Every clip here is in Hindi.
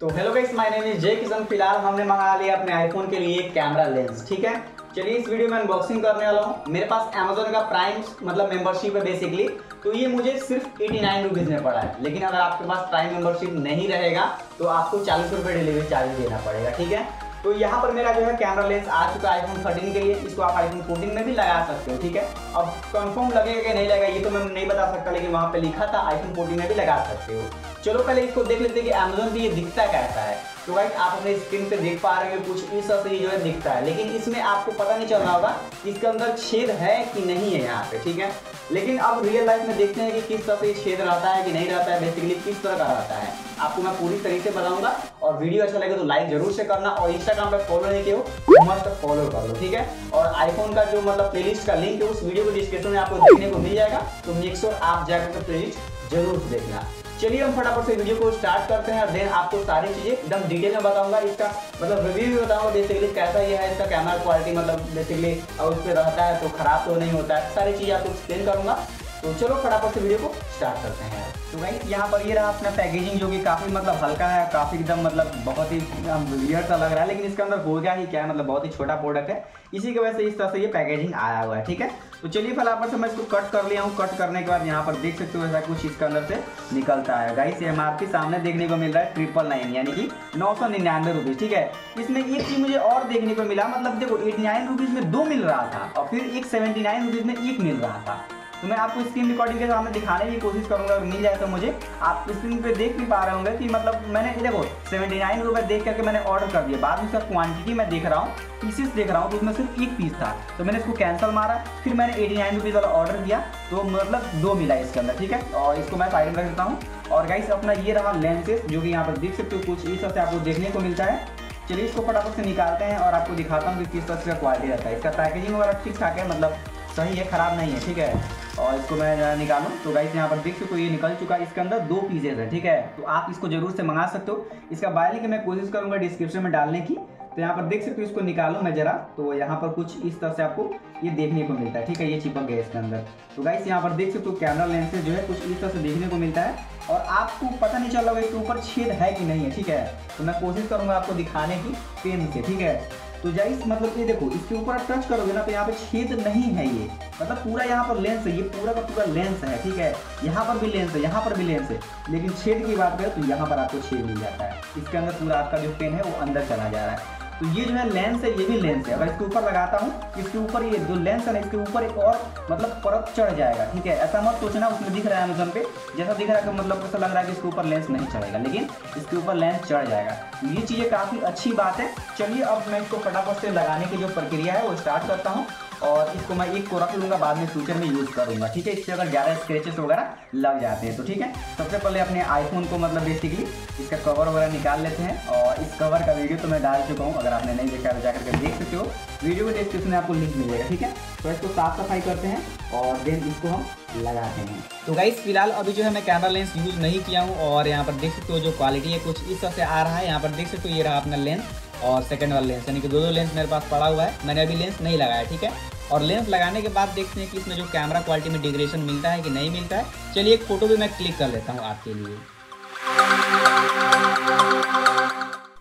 तो hello guys my name is Jay Kishan फ़िलहाल हमने मंगा लिया अपने आईफोन के लिए कैमरा लेंस ठीक है? चलिए इस वीडियो में अनबॉक्सिंग करने वाला हूँ। मेरे पास अमेजोन का प्राइम मतलब मेंबरशिप है बेसिकली तो ये मुझे सिर्फ़ एटी नाइन रुपीज़ में पड़ा है। लेकिन अगर आपके पास प्राइम मेंबरशिप नहीं रहेगा तो आपको चालीस रुपये डिलीवरी चार्ज देना पड़ेगा, ठीक है? तो यहाँ पर मेरा जो है कैमरा लेंस आ चुका है आईफोन 13 के लिए। इसको आप आईफोन 14 में भी लगा सकते हो, ठीक है? अब कंफर्म लगेगा कि नहीं लगेगा, ये तो मैं नहीं बता सकता, लेकिन वहाँ पे लिखा था आईफोन 14 में भी लगा सकते हो। चलो, पहले इसको देख लेते हैं कि अमेजोन पे ये दिखता कैसा है। तो भाई आप अपने स्क्रीन पे देख पा रहे हो कुछ इस तरह से जो है दिखता है। लेकिन इसमें आपको पता नहीं चल रहा होगा कि इसके अंदर छेद है कि नहीं है यहाँ पे, ठीक है? लेकिन अब रियल लाइफ में देखते हैं कि किस तरह से छेद रहता है कि नहीं रहता है बेसिकली किस तरह का रहता है। आपको मैं पूरी तरीके से बताऊँगा और वीडियो अच्छा लगे तो लाइक ज़रूर से करना और इंस्टाग्राम पे फॉलो नहीं किया हो मस्ट फॉलो कर लो, ठीक है? और आईफोन का जो मतलब प्लेलिस्ट का लिंक है, उस वीडियो को डिस्क्रिप्शन में आपको देखने को मिल जाएगा। तो मेक श्योर आप जाकर प्लेलिस्ट ज़रूर देखना चलिए हम फटाफट से वीडियो को स्टार्ट करते हैं और देन आपको सारी चीज़ें एकदम डिटेल में बताऊँगा इसका। मतलब रिव्यू भी बताऊँगा बेसिकली कैसा ये है, इसका कैमरा क्वालिटी मतलब बेसिकली उस पर रहता है तो खराब तो नहीं होता है, सारी चीज़ें आपको एक्सप्लेन करूँगा। तो चलो फटाफट से वीडियो को स्टार्ट करते हैं। तो भाई, यहाँ पर ये रहा अपना पैकेजिंग जो कि काफ़ी मतलब हल्का है, काफ़ी एकदम मतलब बहुत ही वियर सा लग रहा है, लेकिन इसके अंदर हो गया ही क्या है मतलब बहुत ही छोटा प्रोडक्ट है। इसी की वजह से इस तरह से ये पैकेजिंग आया हुआ है, ठीक है? तो चलिए फटाफट से मैं इसको कट कर लिया हूँ। कट करने के बाद यहाँ पर देख सकते हो ऐसा कुछ इसके अंदर से निकलता है। गाइस एम सामने देखने को मिल रहा है ट्रिपल नाइन यानी कि नौ सौ निन्यानवे रुपीज़ ठीक है? इसमें एक चीज़ मुझे और देखने को मिला मतलब देखो एटी नाइन रुपीज़ में दो मिल रहा था और फिर एक सेवेंटी नाइन रुपीज़ में एक मिल रहा था। तो मैं आपको स्क्रीन रिकॉर्डिंग के सामने दिखाने की कोशिश करूँगा, अगर मिल जाए तो मुझे। आप स्क्रीन पे देख भी पा रहे होंगे कि मतलब मैंने देखो सेवेंटी नाइन रुपये देख करके मैंने ऑर्डर कर दिया। बाद में उसका क्वांटिटी मैं देख रहा हूँ पीसेस देख रहा हूँ तो उसमें सिर्फ़ एक पीस था। तो मैंने इसको कैंसिल मारा, फिर मैंने एटी नाइन रुपीज़ वाला ऑर्डर दिया तो मतलब दो मिला इसके अंदर, ठीक है? और इसको मैं साइड में रख देता हूँ। और गाइस अपना ये रहा लेंसेज जो कि यहाँ पर देख सकते हो, कुछ इस तरह से आपको देखने को मिलता है। चलिए इसको फटाफट से निकालते हैं और आपको दिखाता हूँ कि किस तरह से क्वालिटी रहता है। इसका पैकेजिंग वगैरह ठीक ठाक है मतलब सही है, ख़राब नहीं है, ठीक है? और इसको मैं निकालूँ। तो गाइस यहाँ पर देख सकते हो, ये निकल चुका है। इसके अंदर दो पीसेज है, ठीक है? तो आप इसको ज़रूर से मंगा सकते हो। इसका बाय लिंक मैं कोशिश करूँगा डिस्क्रिप्शन में डालने की। तो यहाँ पर देख सकते हो, इसको निकालो मैं जरा। तो यहाँ पर कुछ इस तरह से आपको ये देखने को मिलता है, ठीक है? ये चिपक गया इसके अंदर। तो गाइस यहाँ पर देख सकते हो कैमरा लेंस जो है कुछ इस तरह से देखने को मिलता है। और आपको पता नहीं चल रहा इसके ऊपर छेद है कि नहीं है, ठीक है? तो मैं कोशिश करूँगा आपको दिखाने की, पेन से, ठीक है? तो जाइस मतलब ये देखो, इसके ऊपर आप टच करोगे ना तो यहाँ पे छेद नहीं है ये। मतलब पूरा यहाँ पर लेंस है, ये पूरा का पूरा लेंस है, ठीक है? यहाँ पर भी लेंस है, यहाँ पर भी लेंस है। लेकिन छेद की बात करें तो यहाँ पर आपको छेद मिल जाता है। इसके अंदर पूरा आपका जो पेन है, वो अंदर चला जा रहा है। तो ये जो है लेंस है, ये भी लेंस है। अगर इसके ऊपर लगाता हूँ, इसके ऊपर ये जो लेंस है ना इसके ऊपर एक और मतलब परत चढ़ जाएगा, ठीक है? ऐसा मत सोचना, उसमें दिख रहा है अमेजोन पे। जैसा दिख रहा है मतलब ऐसा लग रहा है कि इसके ऊपर लेंस नहीं चढ़ेगा, लेकिन इसके ऊपर लेंस चढ़ जाएगा। ये चीज़ें काफ़ी अच्छी बात है। चलिए अब मैं इसको फटाफट से लगाने की जो प्रक्रिया है, वो स्टार्ट करता हूँ। और इसको मैं एक को रख लूँगा, बाद में फ्यूचर में यूज़ करूँगा, ठीक है? इससे अगर ज़्यादा स्क्रेचेस वगैरह लग जाते हैं तो ठीक है? सबसे पहले अपने आईफोन को मतलब बेसिकली इसका कवर वगैरह निकाल लेते हैं और इस कवर का वीडियो तो मैं डाल चुका हूँ, अगर आपने नहीं देखा तो जाकर के देख सकते हो। वीडियो के डिस्क्रिप्शन में आपको लिंक मिलेगा, ठीक है? तो इसको साफ़ सफ़ाई करते हैं और देन इसको हम लगाते हैं। तो गाइस फ़िलहाल अभी जो है मैं कैमरा लेंस यूज़ नहीं किया हूँ और यहाँ पर देख सकते हो जो क्वालिटी है, कुछ इस तरह से आ रहा है। यहाँ पर देख सकते हो ये रहा अपना लेंस और सेकंड वाला लेंस यानी कि दो दो लेंस मेरे पास पड़ा हुआ है। मैंने अभी लेंस नहीं लगाया, ठीक है? और लेंस लगाने के बाद देखते हैं कि इसमें जो कैमरा क्वालिटी में डिग्रेशन मिलता है कि नहीं मिलता है। चलिए एक फ़ोटो भी मैं क्लिक कर लेता हूँ आपके लिए।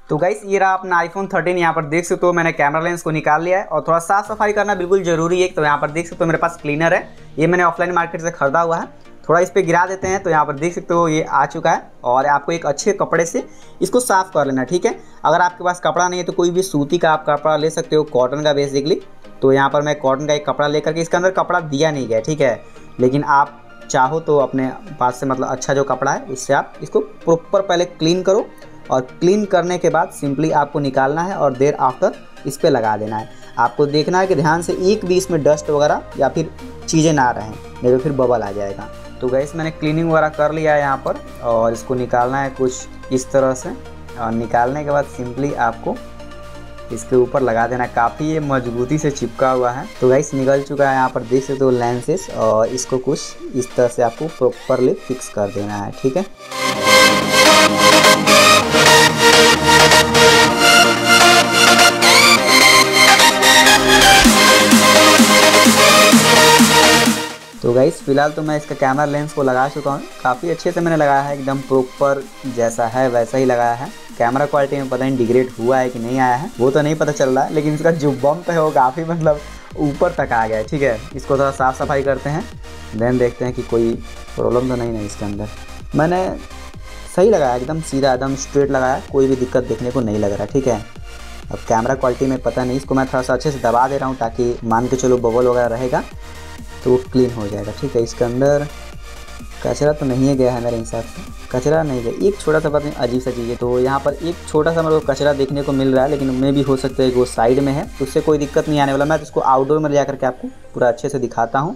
तो गाइस ये रहा अपना आईफोन 13 यहाँ पर देख सकते हो मैंने कैमरा लेंस को निकाल लिया है और थोड़ा साफ़ सफ़ाई करना बिल्कुल ज़रूरी है तो यहाँ पर देख सकते हो मेरे पास क्लीनर है। ये मैंने ऑफलाइन मार्केट से खरीदा हुआ है। थोड़ा इस पर गिरा देते हैं तो यहाँ पर देख सकते हो ये आ चुका है और आपको एक अच्छे कपड़े से इसको साफ़ कर लेना, ठीक है? अगर आपके पास कपड़ा नहीं है तो कोई भी सूती का आप कपड़ा ले सकते हो, कॉटन का बेसिकली तो यहाँ पर मैं कॉटन का एक कपड़ा लेकर के इसके अंदर कपड़ा दिया नहीं गया, ठीक है? लेकिन आप चाहो तो अपने पास से मतलब अच्छा जो कपड़ा है, उससे आप इसको प्रॉपर पहले क्लीन करो और क्लीन करने के बाद सिंपली आपको निकालना है और देर आफ्टर इस पर लगा देना है। आपको देखना है कि ध्यान से एक भी इसमें डस्ट वगैरह या फिर चीज़ें ना रहें, नहीं तो फिर बबल आ जाएगा। तो गैस मैंने क्लीनिंग वगैरह कर लिया है यहाँ पर और इसको निकालना है कुछ इस तरह से। और निकालने के बाद सिंपली आपको इसके ऊपर लगा देना काफ़ी ये मजबूती से चिपका हुआ है। तो गैस निकल चुका है यहाँ पर, देख सकते हो लेंसेस और इसको कुछ इस तरह से आपको प्रॉपरली फिक्स कर देना है, ठीक है? गाइस, फ़िलहाल तो मैं इसका कैमरा लेंस को लगा चुका हूँ। काफ़ी अच्छे से मैंने लगाया है, एकदम प्रॉपर जैसा है, वैसा ही लगाया है। कैमरा क्वालिटी में पता नहीं डिग्रेड हुआ है कि नहीं आया है, वो तो नहीं पता चल रहा है, लेकिन इसका जो बम्प है वो काफ़ी मतलब ऊपर तक आ गया है, ठीक है? इसको थोड़ा साफ़ सफ़ाई करते हैं देन देखते हैं कि कोई प्रॉब्लम तो नहीं है इसके अंदर। मैंने सही लगाया, एकदम सीधा, एकदम स्ट्रेट लगाया, कोई भी दिक्कत देखने को नहीं लग रहा, ठीक है? अब कैमरा क्वालिटी में पता नहीं, इसको मैं थोड़ा सा अच्छे से दबा दे रहा हूँ ताकि मान के चलो बबल वगैरह रहेगा। तो वो क्लीन हो जाएगा, ठीक है? इसके अंदर कचरा तो नहीं है गया है मेरे हिसाब से। कचरा नहीं गया। एक छोटा सा बात नहीं, अजीब सा चीज़ है। तो यहाँ पर एक छोटा सा मेरे को कचरा देखने को मिल रहा है, लेकिन मे भी हो सकता है कि वो साइड में है। तो उससे कोई दिक्कत नहीं आने वाला। मैं तो इसको आउटडोर में ले जाकर के आपको पूरा अच्छे से दिखाता हूँ।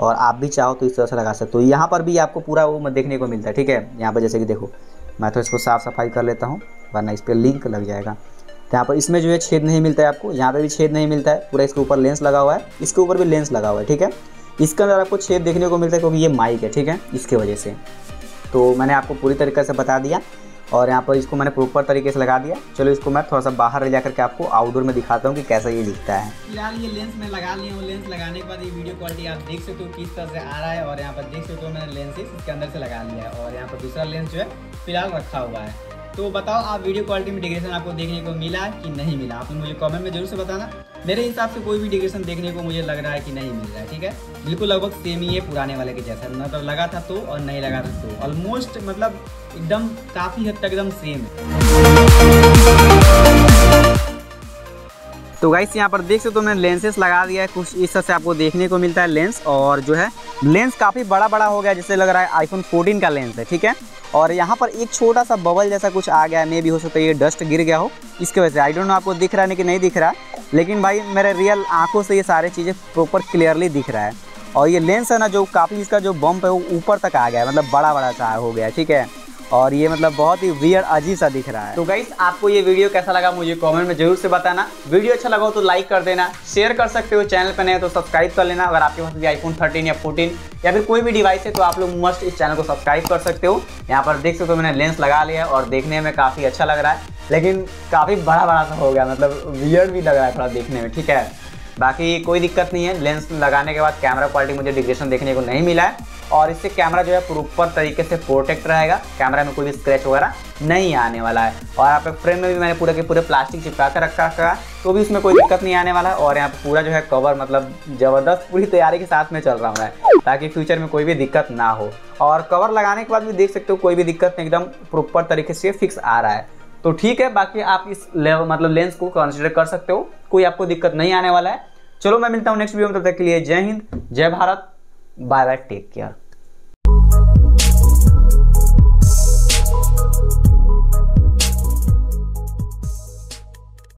और आप भी चाहो तो इस तरह से लगा सकते हो। तो यहाँ पर भी आपको पूरा वो देखने को मिलता है, ठीक है? यहाँ पर जैसे कि देखो, मैं तो इसको साफ़ सफ़ाई कर लेता हूँ, वरना इस पर लिंक लग जाएगा। यहाँ पर इसमें जो है छेद नहीं मिलता है आपको, यहाँ पे भी छेद नहीं मिलता है, पूरा इसके ऊपर लेंस लगा हुआ है, इसके ऊपर भी लेंस लगा हुआ है, ठीक है? इसके अंदर आपको छेद देखने को मिलता है क्योंकि ये माइक है, ठीक है? इसके वजह से। तो मैंने आपको पूरी तरीके से बता दिया और यहाँ पर इसको मैंने प्रॉपर तरीके से लगा दिया। चलो इसको मैं थोड़ा सा बाहर ले जा करके आपको आउटडोर में दिखाता हूँ कि कैसा ये दिखता है। फ़िलहाल ये लेंस मैं लगा लिया हूँ। लेंस लगाने के बाद ये वीडियो क्वालिटी आप देख सकते हो किस तरह से आ रहा है और यहाँ पर देख सकते हो मैंने लेंस इसके अंदर से लगा लिया है और यहाँ पर दूसरा लेंस जो है फ़िलहाल रखा हुआ है। तो बताओ, आप वीडियो क्वालिटी में डिग्रेशन आपको देखने को मिला कि नहीं मिला? आप मुझे कमेंट में ज़रूर से बताना। मेरे हिसाब से कोई भी डिग्रेशन देखने को मुझे लग रहा है कि नहीं मिल रहा है, ठीक है? बिल्कुल लगभग सेम ही है पुराने वाले के जैसा। मतलब लगा था तो और नहीं लगा था तो। ऑलमोस्ट मतलब एकदम काफ़ी हद तक एकदम सेम तो गाइस यहाँ पर देख सकते हो मैंने लेंसेस लगा दिया है। कुछ इस तरह से आपको देखने को मिलता है लेंस और जो है लेंस काफ़ी बड़ा बड़ा हो गया जैसे लग रहा है आईफोन 14 का लेंस है, ठीक है? और यहाँ पर एक छोटा सा बबल जैसा कुछ आ गया मे भी हो सकता है ये डस्ट गिर गया हो। इसके वजह से आई डोंट नो आपको दिख रहा है कि नहीं दिख रहा है लेकिन भाई मेरे रियल आँखों से ये सारी चीज़ें प्रॉपर क्लियरली दिख रहा है। और ये लेंस है ना, जो काफ़ी इसका जो बम्प है वो ऊपर तक आ गया है मतलब बड़ा बड़ा सा हो गया ठीक है? और ये मतलब बहुत ही वियर अजीब सा दिख रहा है। तो गाइस आपको ये वीडियो कैसा लगा मुझे कमेंट में ज़रूर से बताना। वीडियो अच्छा लगा हो तो लाइक कर देना शेयर कर सकते हो चैनल पर नए तो सब्सक्राइब कर लेना। अगर आपके पास भी आईफोन 13 या 14 या फिर कोई भी डिवाइस है तो आप लोग मस्ट इस चैनल को सब्सक्राइब कर सकते हो। यहाँ पर देख सकते हो मैंने लेंस लगा लिया और देखने में काफ़ी अच्छा लग रहा है। लेकिन काफ़ी बड़ा बड़ा सा हो गया मतलब वियर्ड भी लग रहा है थोड़ा देखने में, ठीक है? बाकी कोई दिक्कत नहीं है लेंस लगाने के बाद कैमरा क्वालिटी मुझे डिग्रेशन देखने को नहीं मिला है। और इससे कैमरा जो है प्रॉपर तरीके से प्रोटेक्ट रहेगा। कैमरा में कोई भी स्क्रैच वगैरह नहीं आने वाला है। और यहाँ पे फ्रेम में भी मैंने पूरे के पूरे प्लास्टिक चिपका कर रखा है तो भी उसमें कोई दिक्कत नहीं आने वाला है। और यहाँ पे पूरा जो है कवर मतलब ज़बरदस्त पूरी तैयारी के साथ में चल रहा हूँ, ताकि फ्यूचर में कोई भी दिक्कत ना हो। और कवर लगाने के बाद भी देख सकते हो कोई भी दिक्कत नहीं, एकदम प्रॉपर तरीके से फिक्स आ रहा है। तो ठीक है, बाकी आप इस मतलब लेंस को कंसिडर कर सकते हो, कोई आपको दिक्कत नहीं आने वाला है। चलो, मैं मिलता हूँ नेक्स्ट वीडियो में, तब तक के लिए जय हिंद, जय Bharat. Bye bye take care